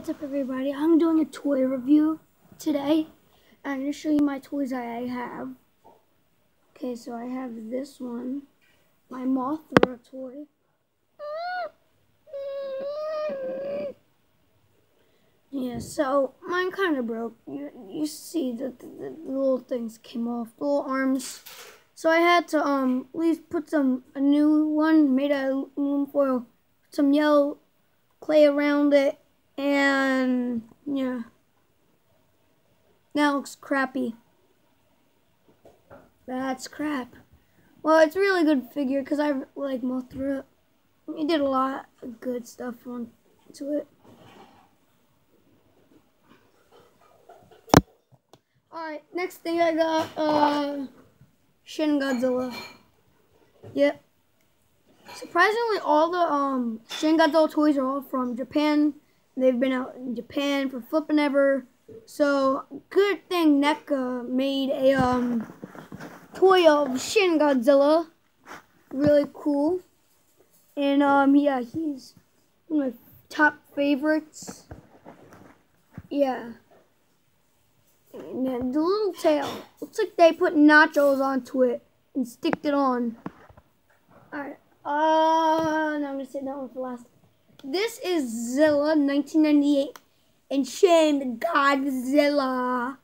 What's up everybody? I'm doing a toy review today. I'm going to show you my toys I have. Okay, so I have this one. My Mothra toy. Yeah, so mine kind of broke. You, you see the, the, the little things came off, the little arms. So I had to um at least put some a new one made out of aluminum foil, some yellow clay around it, and yeah. That looks crappy. That's crap. Well, it's really good figure because I like Mothra. He did a lot of good stuff onto it. Alright, next thing I got, uh, Shin Godzilla. Yep. Surprisingly, all the um Shin Godzilla toys are all from Japan. They've been out in Japan for flipping ever. So good thing NECA made a um toy of Shin Godzilla. Really cool. And um yeah, he's one of my top favorites. Yeah. And then the little tail. Looks like they put nachos onto it and sticked it on. Alright. Uh, now I'm going to say that one for last. This is Zilla 1998. And shame Godzilla.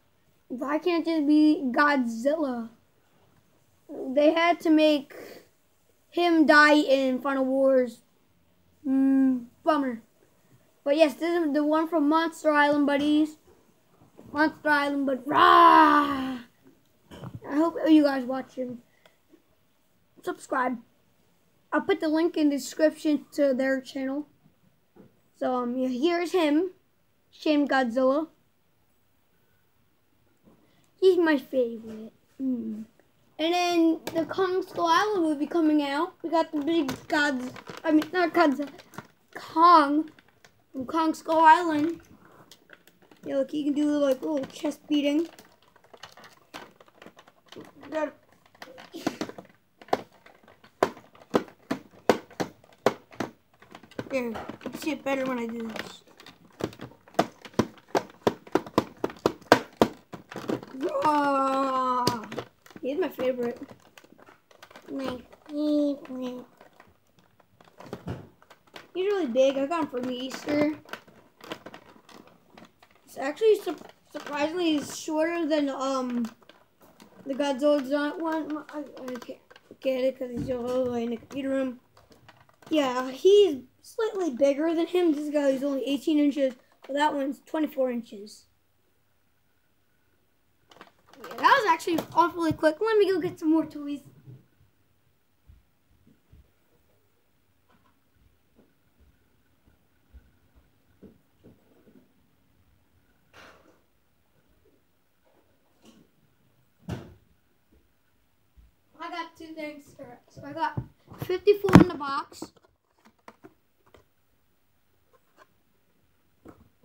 Why can't it be Godzilla? They had to make him die in Final Wars. Mm, bummer. But yes, this is the one from Monster Island Buddies. Monster Island, but rah! I hope you guys watch him. Subscribe. I'll put the link in the description to their channel. So um, here's him, Shame Godzilla. He's my favorite. Mm. And then the Kong Skull Island will be coming out. We got the big gods. I mean, not Godzilla. Kong from Kong Skull Island. Yeah, look, you can do like little chest beating. You see it better when I do this. He's my favorite. My favorite. He's really big. I got him for Easter. It's actually su surprisingly shorter than um the Godzilla one. I, I can't get it because he's all the way in the computer room. Yeah, he's slightly bigger than him. This guy is only 18 inches, but that one's 24 inches. Yeah, that was actually awfully quick. Let me go get some more toys. I got two things. So I got 54 in the box.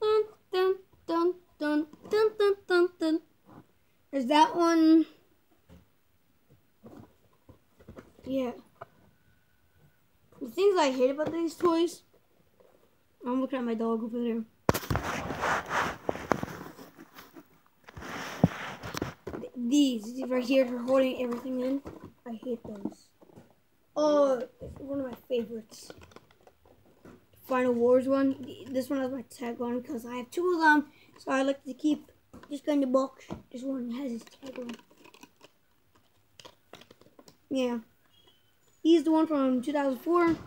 Dun, dun, dun, dun, dun, dun, dun, dun. That one. Yeah. The things I hate about these toys. I'm looking at my dog over there. These, right here, for holding everything in. I hate those. Oh, one of my favorites. Final Wars one. This one has my tag on because I have two of them. So I like to keep guy in the box. This one has his tag on. Yeah. He's the one from 2004.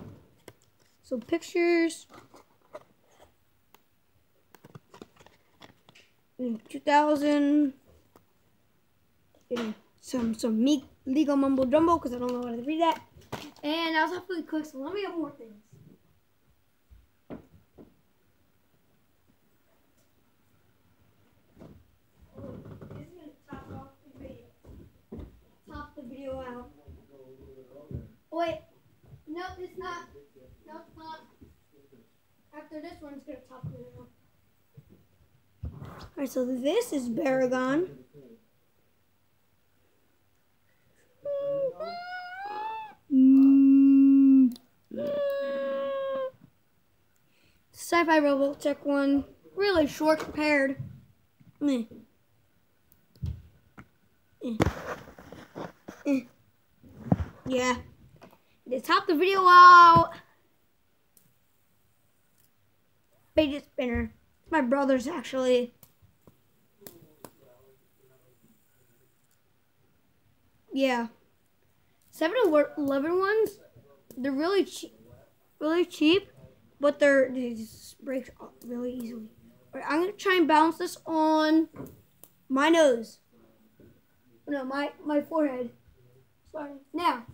So pictures. In 2000. some some meat legal mumbo jumbo because I don't know how to read that. And I was awfully quick, so let me get more things. Top the video out. wait, no, it's not. No, it's not. After this one's gonna top the video. Alright, so this is Baragon. Sci-Fi Revoltech one. really short compared. Eh. Eh. Eh. Yeah. To top the video out. Fidget spinner. It's my brother's actually. Yeah. 7 Eleven ones, they're really cheap, really cheap, but they're, they just break really easily. I'm going to try and balance this on my nose. No, my, my forehead. Sorry. Now,